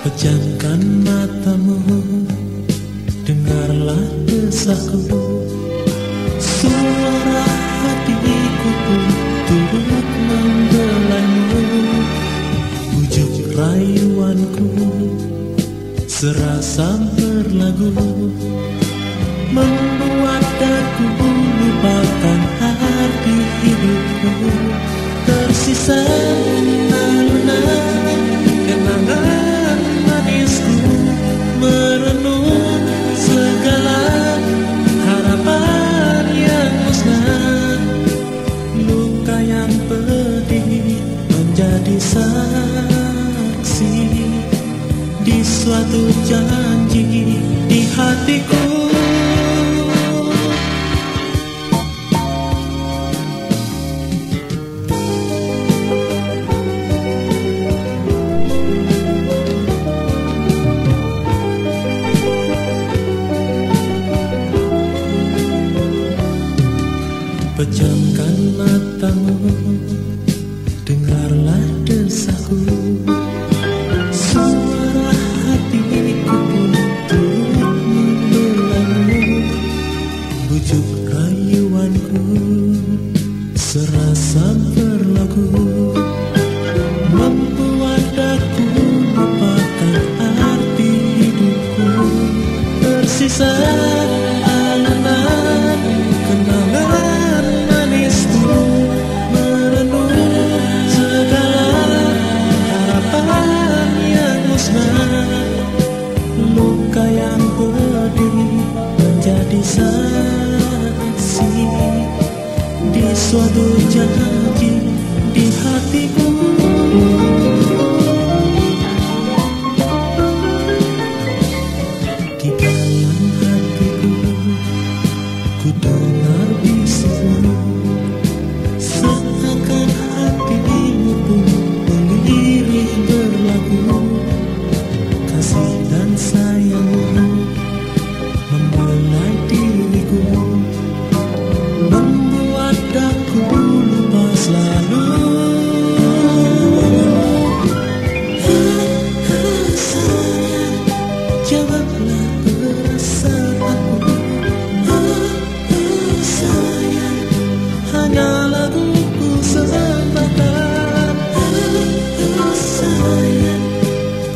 Pejamkan matamu Dengarlah desaku Suara hatiku pun turut membelaimu. Bujuk rayuanku Serasa berlagu. Membuat aku lupakan arti hidupku. Tersisa saksi di suatu janji di hatiku. Pejamkan saksi di suatu janji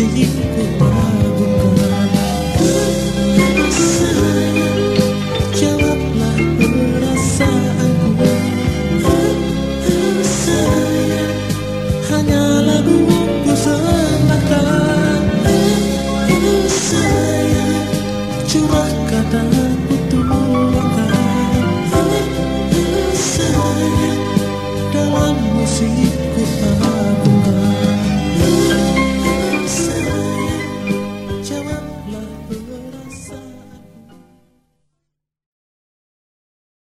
seguir